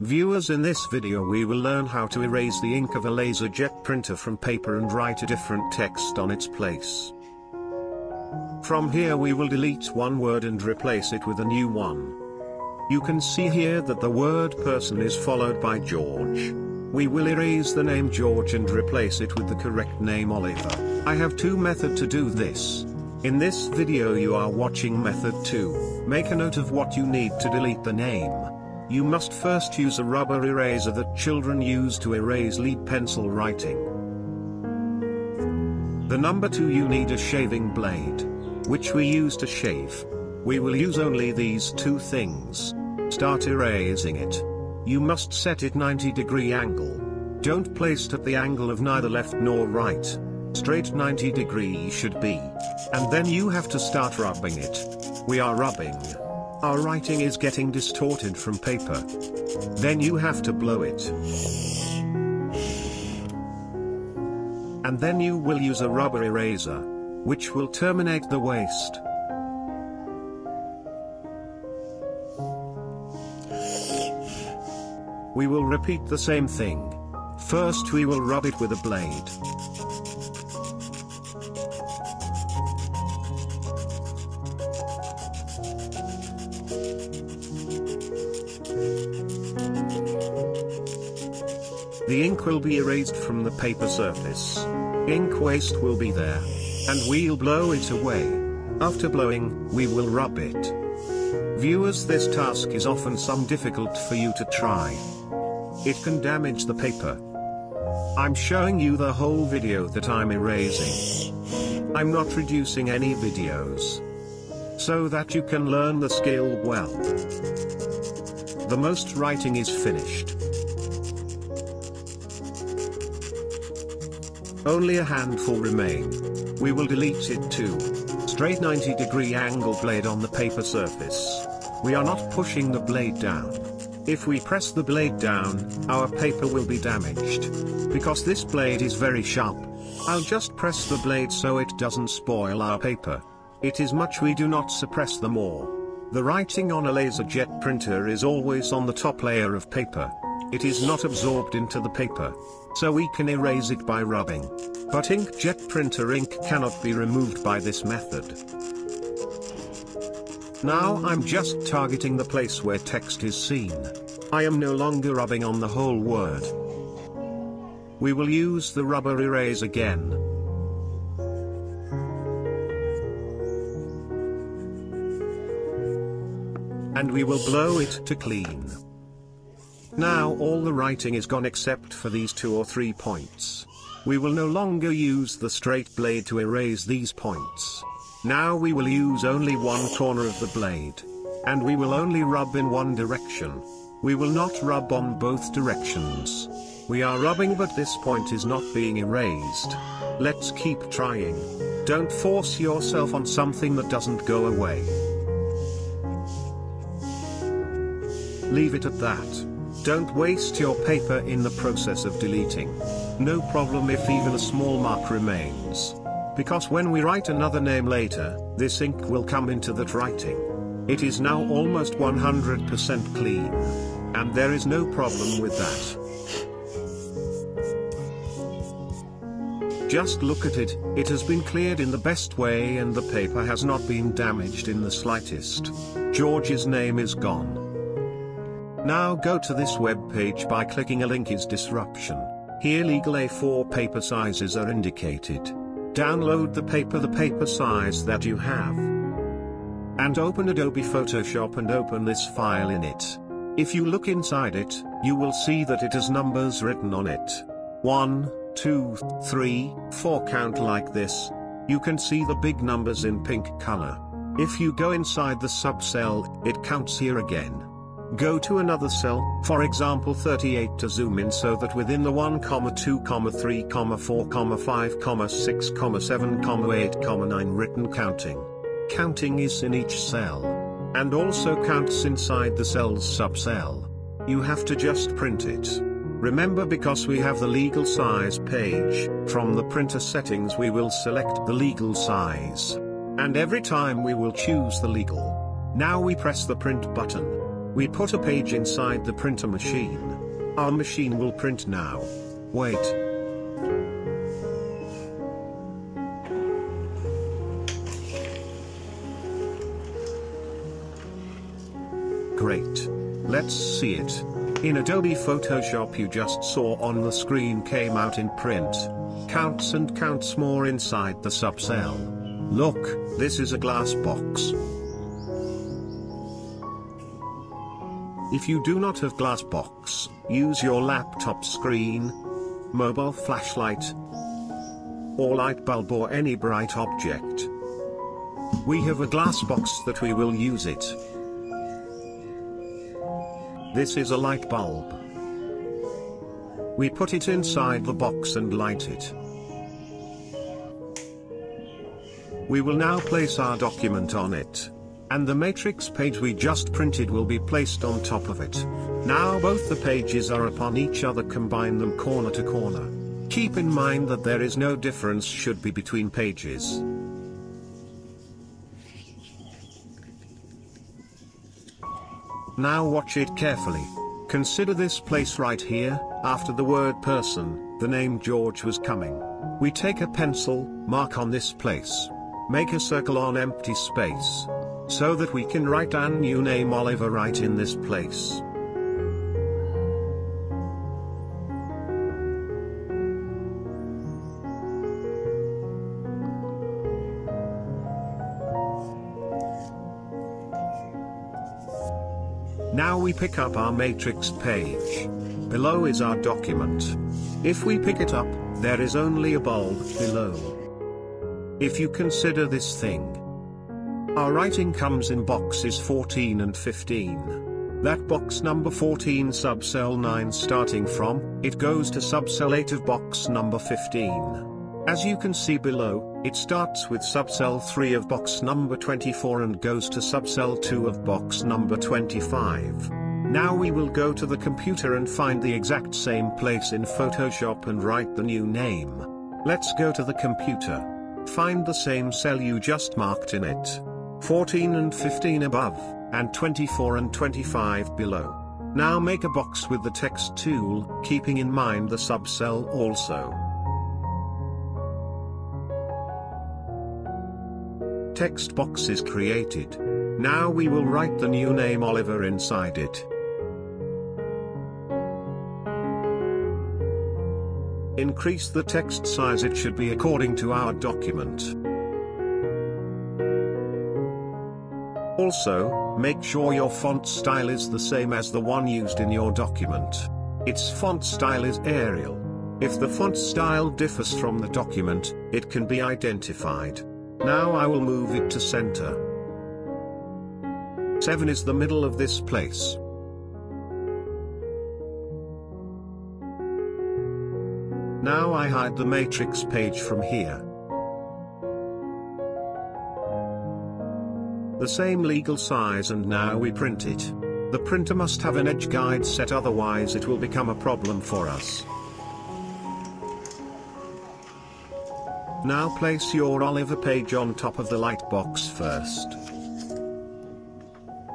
Viewers in this video we will learn how to erase the ink of a LaserJet printer from paper and write a different text on its place. From here we will delete one word and replace it with a new one. You can see here that the word person is followed by George. We will erase the name George and replace it with the correct name Oliver. I have two method to do this. In this video you are watching method 2. Make a note of what you need to delete the name. You must first use a rubber eraser that children use to erase lead pencil writing. The number 2 you need a shaving blade, which we use to shave. We will use only these two things. Start erasing it. You must set it 90 degree angle. Don't place it at the angle of neither left nor right. Straight 90 degree should be. And then you have to start rubbing it. We are rubbing. Our writing is getting distorted from paper. Then you have to blow it. And then you will use a rubber eraser, which will terminate the waste. We will repeat the same thing. First we will rub it with a blade. The ink will be erased from the paper surface. Ink waste will be there. And we'll blow it away. After blowing, we will rub it. Viewers this task is often some difficult for you to try. It can damage the paper. I'm showing you the whole video that I'm erasing. I'm not reducing any videos. So that you can learn the skill well. The most writing is finished. Only a handful remain. We will delete it too. Straight 90 degree angle blade on the paper surface. We are not pushing the blade down. If we press the blade down, our paper will be damaged. Because this blade is very sharp. I'll just press the blade so it doesn't spoil our paper. It is much we do not suppress the more. The writing on a laser jet printer is always on the top layer of paper. It is not absorbed into the paper. So we can erase it by rubbing. But inkjet printer ink cannot be removed by this method. Now I'm just targeting the place where text is seen. I am no longer rubbing on the whole word. We will use the rubber erase again. And we will blow it to clean. Now all the writing is gone except for these two or three points. We will no longer use the straight blade to erase these points. Now we will use only one corner of the blade. And we will only rub in one direction. We will not rub on both directions. We are rubbing but this point is not being erased. Let's keep trying. Don't force yourself on something that doesn't go away. Leave it at that. Don't waste your paper in the process of deleting. No problem if even a small mark remains. Because when we write another name later, this ink will come into that writing. It is now almost 100% clean. And there is no problem with that. Just look at it, it has been cleared in the best way and the paper has not been damaged in the slightest. George's name is gone. Now go to this web page by clicking a link is disruption. Here legal A4 paper sizes are indicated. Download the paper the paper size that you have. And open Adobe Photoshop and open this file in it. If you look inside it, you will see that it has numbers written on it. 1, 2, 3, 4 count like this. You can see the big numbers in pink color. If you go inside the subcell, it counts here again. Go to another cell, for example 38 to zoom in so that within the 1, 2, 3, 4, 5, 6, 7, 8, 9 written counting. Counting is in each cell. And also counts inside the cell's subcell. You have to just print it. Remember because we have the legal size page, from the printer settings we will select the legal size. And every time we will choose the legal. Now we press the print button. We put a page inside the printer machine. Our machine will print now. Wait. Great. Let's see it. In Adobe Photoshop you just saw on the screen came out in print. Counts and counts more inside the subcell. Look, this is a glass box. If you do not have glass box, use your laptop screen, mobile flashlight, or light bulb or any bright object. We have a glass box that we will use it. This is a light bulb. We put it inside the box and light it. We will now place our document on it. And the matrix page we just printed will be placed on top of it. Now both the pages are upon each other combine them corner to corner. Keep in mind that there is no difference should be between pages. Now watch it carefully. Consider this place right here, after the word person, the name George was coming. We take a pencil, mark on this place. Make a circle on empty space. So that we can write a new name Oliver right in this place. Now we pick up our matrix page. Below is our document. If we pick it up, there is only a bulb below. If you consider this thing, our writing comes in boxes 14 and 15. That box number 14 subcell 9 starting from, it goes to subcell 8 of box number 15. As you can see below, it starts with subcell 3 of box number 24 and goes to subcell 2 of box number 25. Now we will go to the computer and find the exact same place in Photoshop and write the new name. Let's go to the computer. Find the same cell you just marked in it. 14 and 15 above, and 24 and 25 below. Now make a box with the text tool, keeping in mind the subcell also. Text box is created. Now we will write the new name Oliver inside it. Increase the text size it should be according to our document. Also, make sure your font style is the same as the one used in your document. Its font style is Arial. If the font style differs from the document, it can be identified. Now I will move it to center. 7 is the middle of this place. Now I hide the matrix page from here. The same legal size and now we print it. The printer must have an edge guide set otherwise it will become a problem for us. Now place your Oliver page on top of the light box first.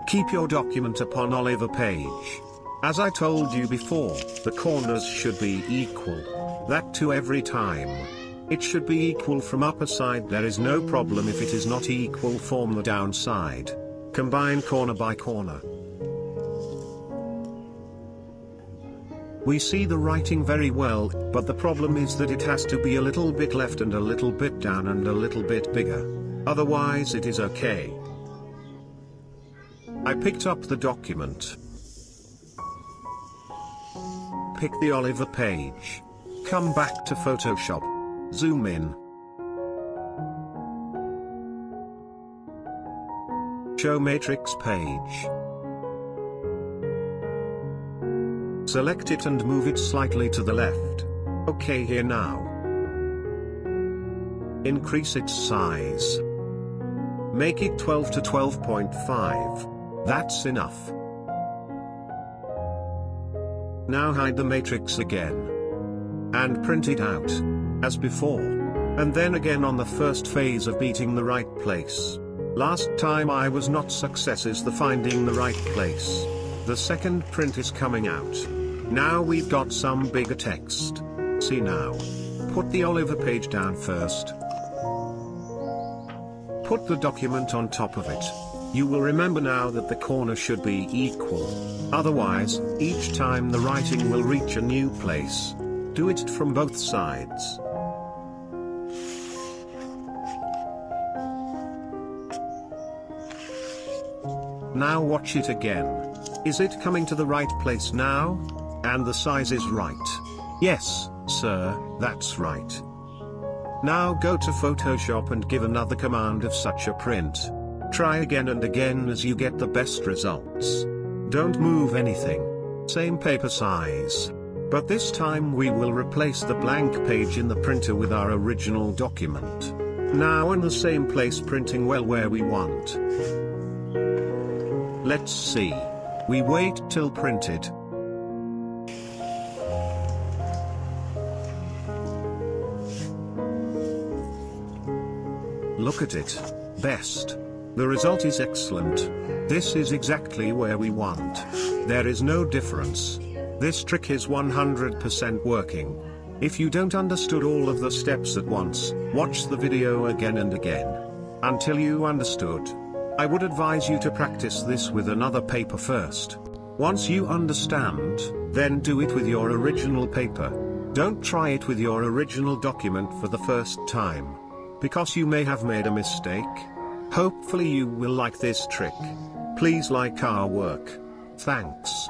Keep your document upon Oliver page. As I told you before, the corners should be equal. That to every time. It should be equal from upper side there is no problem if it is not equal form the downside. Combine corner by corner. We see the writing very well, but the problem is that it has to be a little bit left and a little bit down and a little bit bigger. Otherwise it is okay. I picked up the document. Pick the Oliver page. Come back to Photoshop. Zoom in. Show matrix page. Select it and move it slightly to the left. OK here now. Increase its size. Make it 12 to 12.5. That's enough. Now hide the matrix again. And print it out. As before. And then again on the first phase of beating the right place. Last time I was not success is the finding the right place. The second print is coming out. Now we've got some bigger text. See now. Put the Oliver page down first. Put the document on top of it. You will remember now that the corner should be equal. Otherwise, each time the writing will reach a new place. Do it from both sides. Now watch it again. Is it coming to the right place now? And the size is right. Yes, sir, that's right. Now go to Photoshop and give another command of such a print. Try again and again as you get the best results. Don't move anything. Same paper size. But this time we will replace the blank page in the printer with our original document. Now in the same place printing well where we want. Let's see. We wait till printed. Look at it. Best. The result is excellent. This is exactly where we want. There is no difference. This trick is 100% working. If you don't understood all of the steps at once, watch the video again and again. Until you understood. I would advise you to practice this with another paper first. Once you understand, then do it with your original paper. Don't try it with your original document for the first time. Because you may have made a mistake. Hopefully you will like this trick. Please like our work. Thanks.